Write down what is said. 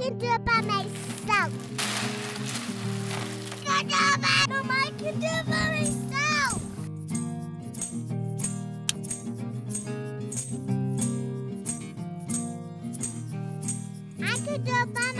can do it by myself. I can do it by I can do it by myself. I can do it by